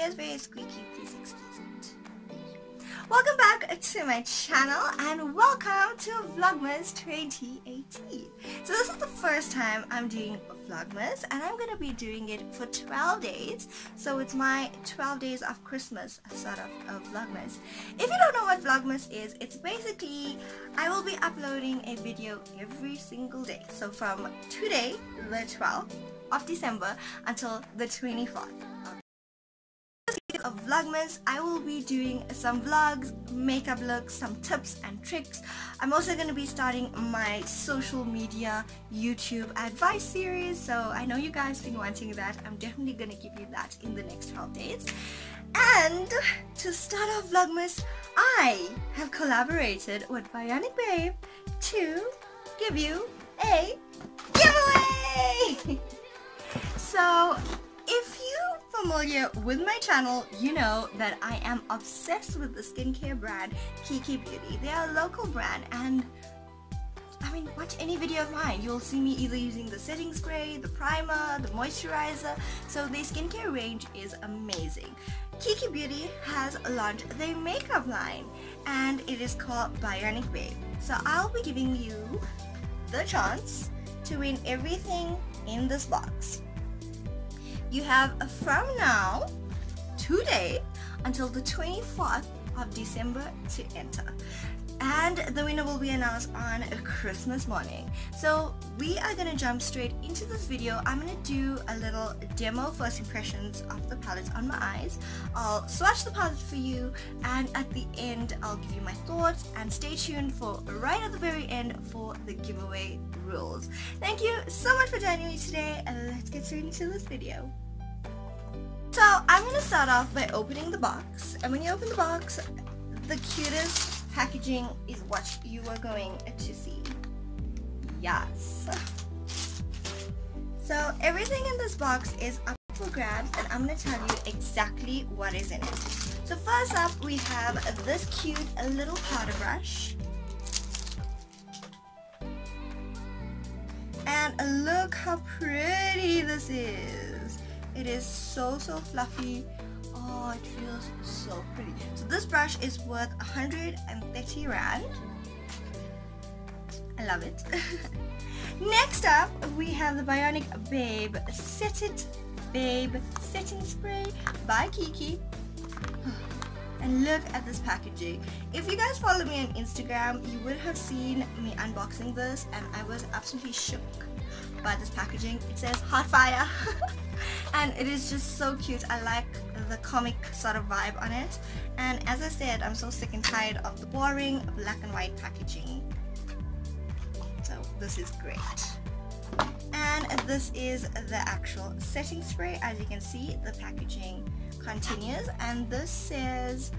is very squeaky, please excuse it. Welcome back to my channel and welcome to Vlogmas 2018. So this is the first time I'm doing Vlogmas and I'm going to be doing it for 12 days. So it's my 12 days of Christmas sort of, of Vlogmas. If you don't know what Vlogmas is, it's basically I will be uploading a video every single day. So from today, the 12th of December until the 24th of Vlogmas. I will be doing some vlogs, makeup looks, some tips and tricks. I'm also going to be starting my social media YouTube advice series. So I know you guys been wanting that. I'm definitely going to give you that in the next 12 days. And to start off Vlogmas, I have collaborated with Bionic Babe to give you a giveaway! so familiar with my channel, you know that I am obsessed with the skincare brand Kiki Beauty. They are a local brand and I mean, watch any video of mine. You'll see me either using the setting spray, the primer, the moisturizer. So their skincare range is amazing. Kiki Beauty has launched their makeup line and it is called Bionic Babe. So I'll be giving you the chance to win everything in this box. You have from now, today, until the 24th of December to enter. And the winner will be announced on Christmas morning. So we are going to jump straight into this video. I'm going to do a little demo first impressions of the palette on my eyes. I'll swatch the palette for you and at the end I'll give you my thoughts and stay tuned for right at the very end for the giveaway rules. Thank you so much for joining me today and let's get straight into this video. So I'm going to start off by opening the box. And when you open the box, the cutest packaging is what you are going to see. Yes. So everything in this box is up for grabs and I'm going to tell you exactly what is in it. So first up we have this cute little powder brush. And look how pretty this is. It is so, so fluffy. Oh, it feels so pretty. So this brush is worth 130 Rand. I love it. Next up, we have the Bionic Babe Set It Babe Setting Spray by Kiki. And look at this packaging. If you guys follow me on Instagram, you would have seen me unboxing this and I was absolutely shook by this packaging. It says hot fire. and it is just so cute. I like the comic sort of vibe on it. And as I said, I'm so sick and tired of the boring black and white packaging. So this is great. And this is the actual setting spray. As you can see, the packaging continues. And this says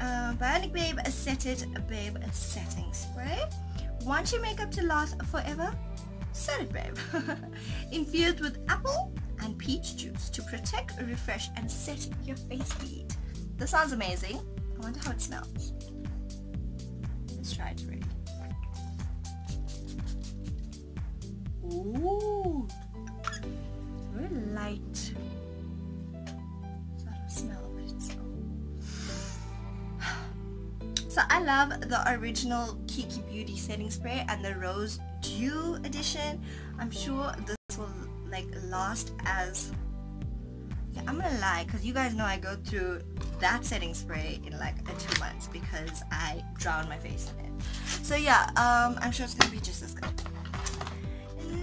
uh, Bionic Babe Set It Babe Setting Spray. Want your makeup to last forever? Set it, babe. Infused with apple and peach juice to protect, refresh, and set your face bead. This sounds amazing. I wonder how it smells. Let's try it already. Ooh, very light. So I love the original Kiki Beauty setting spray and the rose dew edition. I'm sure this will like lost as yeah, I'm gonna lie because you guys know I go through that setting spray in like a two months because I drown my face in it. So yeah, um, I'm sure it's gonna be just as good.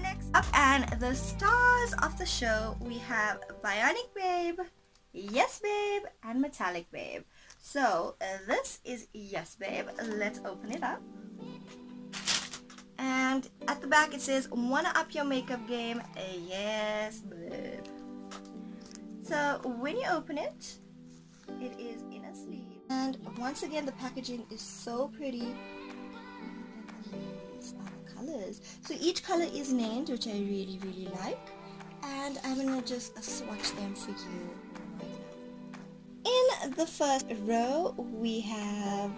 Next up and the stars of the show we have Bionic Babe, Yes Babe, and Metallic Babe. So uh, this is Yes Babe. Let's open it up and at the back it says wanna up your makeup game? Yes babe. So when you open it it is in a sleeve. And once again the packaging is so pretty. These colors. So each color is named which I really really like. And I'm gonna just swatch them for you in the first row we have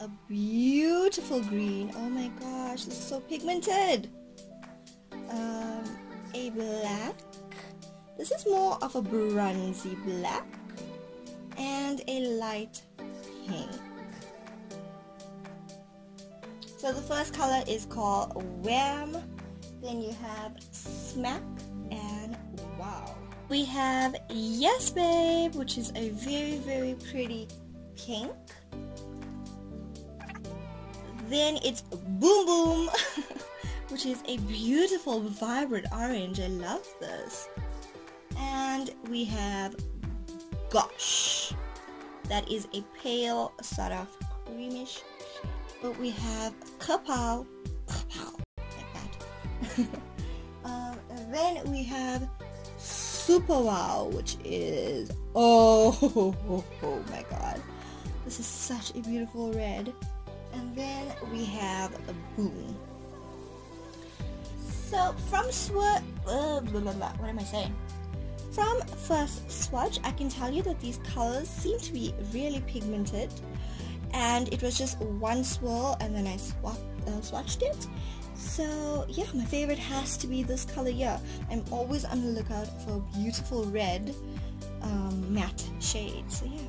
a beautiful green. Oh my gosh, this is so pigmented. Um, a black. This is more of a bronzy black and a light pink. So the first color is called Wham. Then you have Smack and Wow. We have Yes Babe, which is a very, very pretty pink. Then it's Boom Boom, which is a beautiful, vibrant orange. I love this. And we have Gosh. That is a pale, sort of creamish But we have Kapow, Kapow, like that. um, then we have Super Wow, which is, oh, oh, oh my god. This is such a beautiful red. And then we have a boom. So from swatch, uh, what am I saying? From first swatch, I can tell you that these colors seem to be really pigmented and it was just one swirl and then I swap, uh, swatched it. So yeah, my favorite has to be this color here. I'm always on the lookout for beautiful red um, matte shade. So yeah.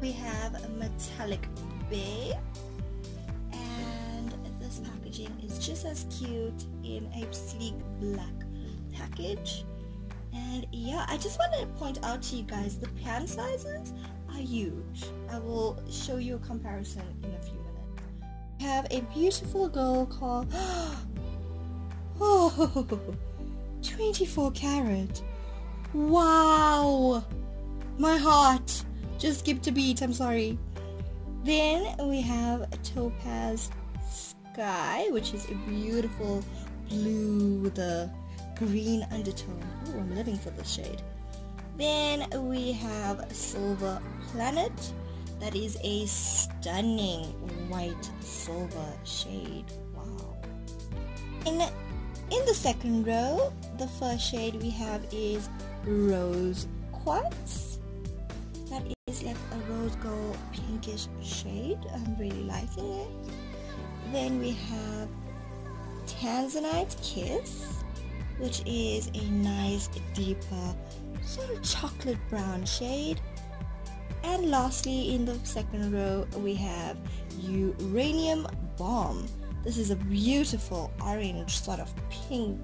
We have a metallic bay and this packaging is just as cute in a sleek black package. And yeah I just wanted to point out to you guys the pan sizes are huge. I will show you a comparison in a few minutes. We have a beautiful girl called oh 24 karat. Wow my heart just skipped a beat, I'm sorry. Then we have Topaz Sky, which is a beautiful blue with a green undertone. Oh, I'm living for this shade. Then we have Silver Planet. That is a stunning white silver shade. Wow. In, in the second row, the first shade we have is Rose Quartz is like a rose gold pinkish shade. I'm really liking it. Then we have Tanzanite Kiss, which is a nice deeper sort of chocolate brown shade. And lastly, in the second row, we have Uranium Bomb. This is a beautiful orange sort of pink.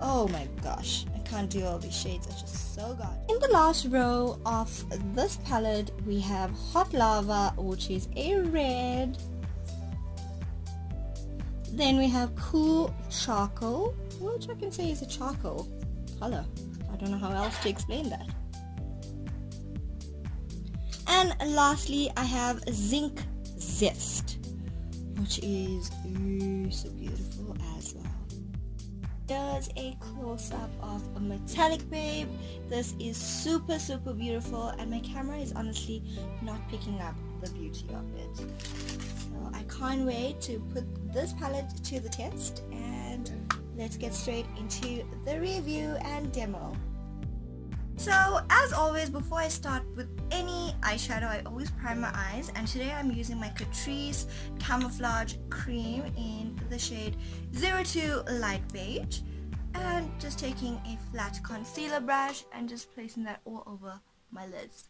Oh my gosh I can't do all these shades, it's just so good. In the last row of this palette, we have Hot Lava, which is a red. Then we have Cool Charcoal, which I can say is a charcoal color. I don't know how else to explain that. And lastly, I have Zinc Zest, which is so beautiful as well. Does a close-up of a metallic babe. This is super super beautiful and my camera is honestly not picking up the beauty of it. So I can't wait to put this palette to the test and let's get straight into the review and demo so as always before I start with any eyeshadow I always prime my eyes and today I'm using my Catrice Camouflage Cream in the shade 02 Light Beige and just taking a flat concealer brush and just placing that all over my lids.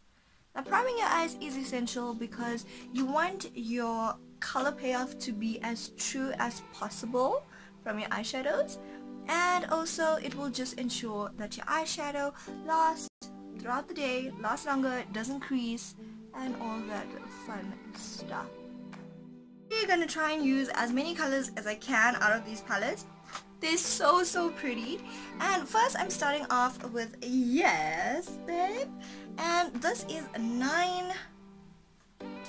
Now priming your eyes is essential because you want your color payoff to be as true as possible from your eyeshadows and also it will just ensure that your eyeshadow lasts throughout the day, lasts longer, doesn't crease and all that fun stuff. I'm gonna try and use as many colors as I can out of these palettes. They're so so pretty and first I'm starting off with Yes Babe and this is 9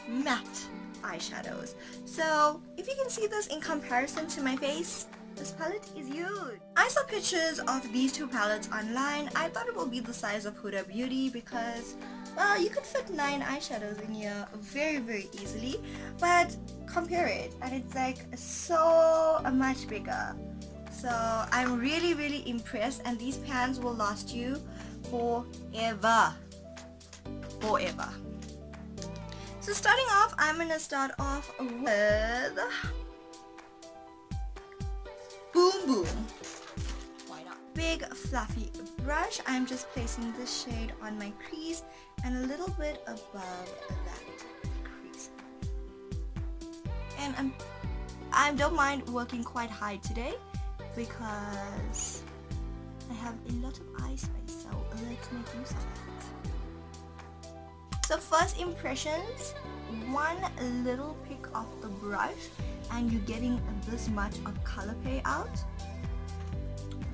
matte eyeshadows. So if you can see this in comparison to my face, this palette is huge. I saw pictures of these two palettes online. I thought it would be the size of Huda Beauty because, well, you could fit 9 eyeshadows in here very, very easily. But compare it and it's like so much bigger. So I'm really, really impressed and these pans will last you forever. Forever. So starting off, I'm to start off with boom boom. Why not? Big fluffy brush. I'm just placing this shade on my crease and a little bit above that crease. And I'm, I don't mind working quite high today because I have a lot of eye space so let's make use of it. So first impressions, one little pick of the brush and you're getting this much of color pay out.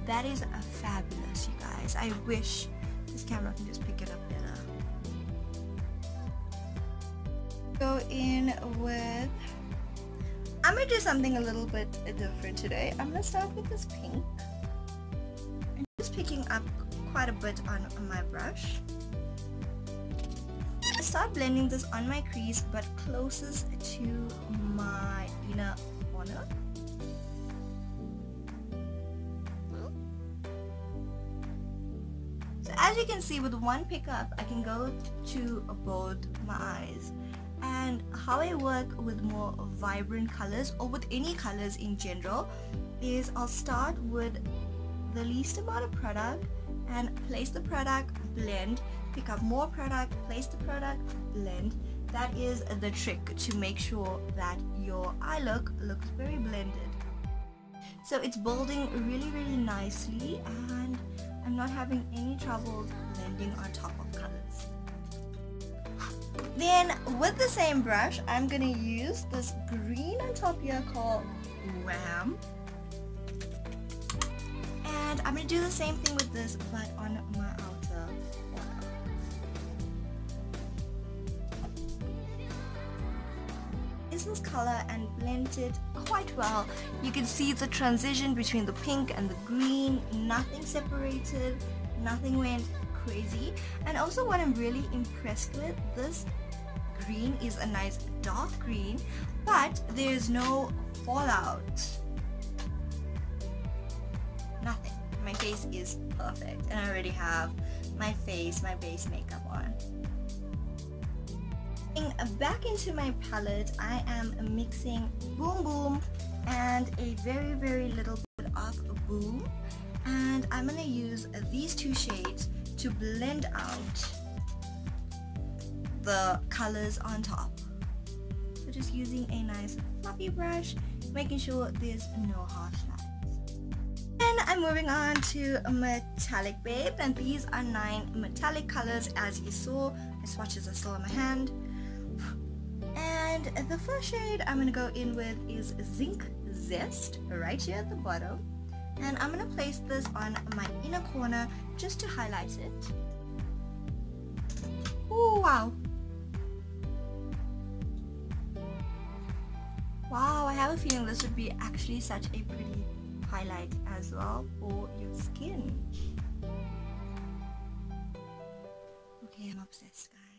That is fabulous you guys. I wish this camera can just pick it up better. Go in with I'm gonna do something a little bit different today. I'm gonna start with this pink. I'm just picking up quite a bit on, on my brush. I start blending this on my crease but closest to my inner corner. So as you can see with one pickup I can go to both my eyes and how I work with more vibrant colors or with any colors in general is I'll start with the least amount of product and place the product, blend, pick up more product, place the product, blend. That is the trick to make sure that your eye look looks very blended. So it's building really really nicely and I'm not having any trouble blending on top of colors. Then with the same brush, I'm to use this green on top here called Wham. And I'm to do the same thing with this but Is color and blend it quite well. You can see the transition between the pink and the green, nothing separated, nothing went crazy. And also what I'm really impressed with, this green is a nice dark green, but there's no fallout. Nothing. My face is perfect and I already have my face, my base makeup on. Back into my palette, I am mixing Boom Boom and a very very little bit of Boom and I'm going to use these two shades to blend out the colors on top. So just using a nice fluffy brush, making sure there's no harsh lines. Then I'm moving on to Metallic Babe and these are nine metallic colors as you saw. My swatches are still in my hand. And the first shade I'm going to go in with is Zinc Zest right here at the bottom. And I'm going to place this on my inner corner just to highlight it. Oh wow, Wow, I have a feeling this would be actually such a pretty highlight as well for your skin. Okay, I'm obsessed guys.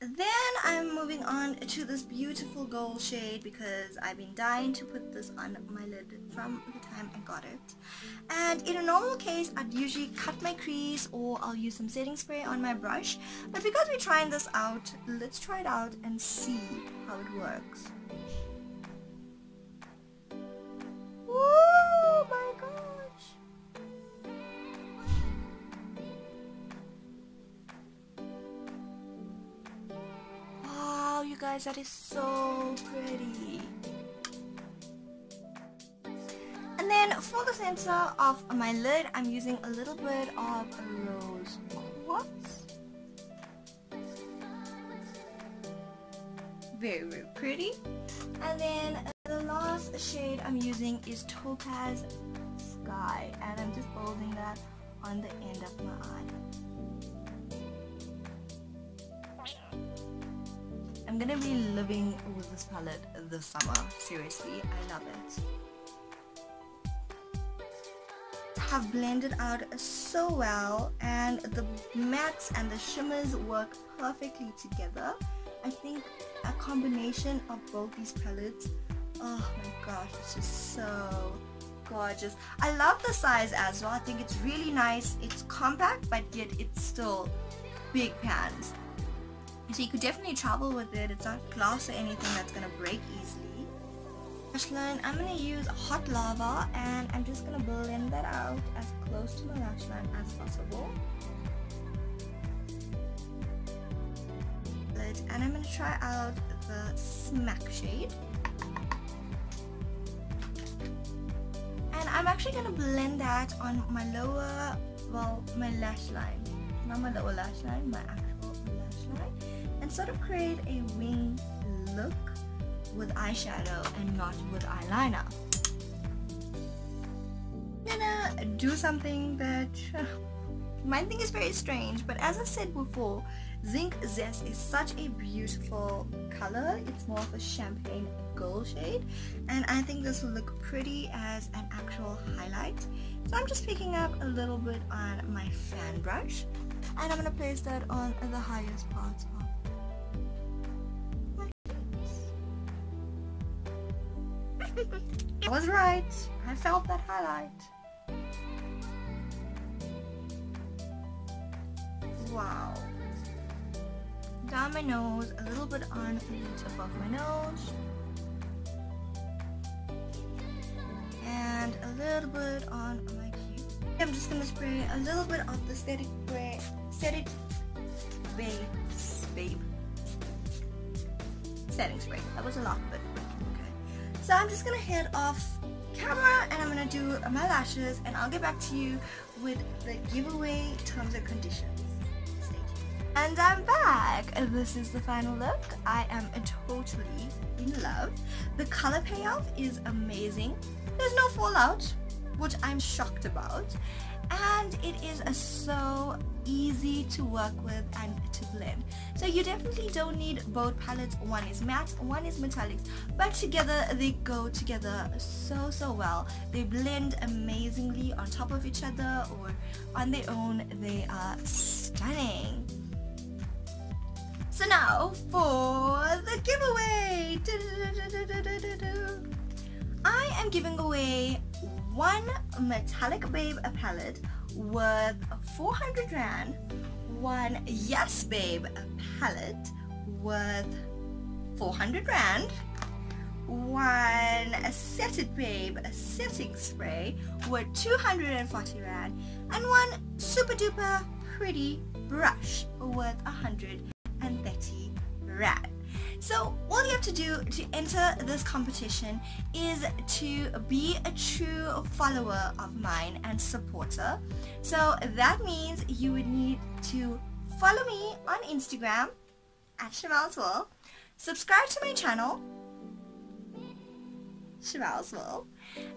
Then I'm moving on to this beautiful gold shade because I've been dying to put this on my lid from the time I got it. And in a normal case, I'd usually cut my crease or I'll use some setting spray on my brush. But because we're trying this out, let's try it out and see how it works. Guys, that is so pretty. And then for the center of my lid, I'm using a little bit of rose quartz. Very, very pretty. And then the last shade I'm using is Topaz Sky. And I'm just folding that on the end of my eye. I'm gonna be living with this palette this summer. Seriously, I love it. Have blended out so well and the mattes and the shimmers work perfectly together. I think a combination of both these palettes, oh my gosh, it's just so gorgeous. I love the size as well. I think it's really nice. It's compact but yet it's still big pans. So you could definitely travel with it. It's not glass or anything that's going to break easily. lash line, I'm going to use hot lava and I'm just going to blend that out as close to my lash line as possible. And I'm going to try out the Smack shade. And I'm actually going to blend that on my lower, well, my lash line. Not my lower lash line, my. And sort of create a wing look with eyeshadow and not with eyeliner. I'm gonna do something that might think is very strange, but as I said before, Zinc Zest is such a beautiful color. It's more of a champagne gold shade, and I think this will look pretty as an actual highlight. So I'm just picking up a little bit on my fan brush, and I'm gonna place that on the highest parts I was right. I felt that highlight. Wow. Down my nose, a little bit on the tip of my nose. And a little bit on my cheek. I'm just gonna spray a little bit of the steady spray, steady babe, babe, setting spray. That was a lot, but so I'm just gonna head off camera and I'm gonna do my lashes and I'll get back to you with the giveaway terms and conditions. And I'm back! This is the final look. I am totally in love. The color payoff is amazing. There's no fallout, which I'm shocked about. And it is so easy to work with and to blend. So you definitely don't need both palettes. One is matte, one is metallics, but together they go together so so well. They blend amazingly on top of each other or on their own. They are stunning. So now for the giveaway! I am giving away one Metallic Babe palette worth 400 Rand, one Yes Babe palette worth 400 Rand, one Set It Babe setting spray worth 240 Rand, and one Super Duper Pretty brush worth 130 Rand. So all you have to do to enter this competition is to be a true follower of mine and supporter. So that means you would need to follow me on Instagram at Chermel's World, subscribe to my channel, Chermel's World,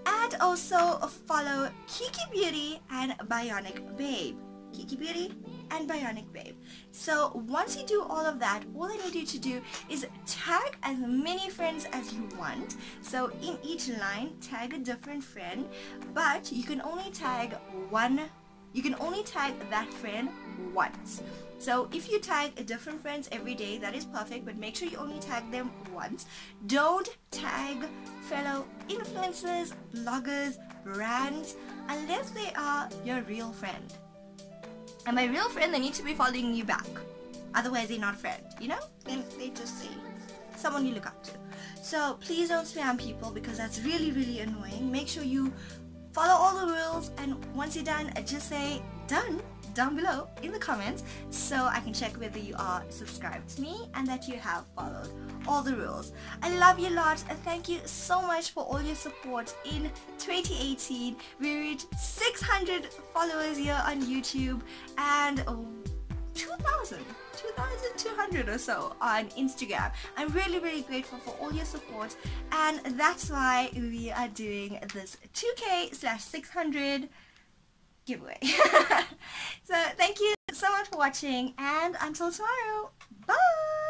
and also follow Kiki Beauty and Bionic Babe. Kiki Beauty and Bionic Babe. So once you do all of that, all I need you to do is tag as many friends as you want. So in each line, tag a different friend, but you can only tag one, you can only tag that friend once. So if you tag a different friends every day, that is perfect, but make sure you only tag them once. Don't tag fellow influencers, bloggers, brands, unless they are your real friend. And my real friend, they need to be following you back. Otherwise, they're not a friend, you know? They, they just say someone you look up to. So please don't spam people because that's really, really annoying. Make sure you follow all the rules and once you're done, just say done down below in the comments so I can check whether you are subscribed to me and that you have followed all the rules. I love you lot and thank you so much for all your support in 2018. We reached 600 followers here on YouTube and 2,000 2,200 or so on Instagram. I'm really really grateful for all your support and that's why we are doing this 2k slash 600 giveaway. so thank you so much for watching and until tomorrow, bye!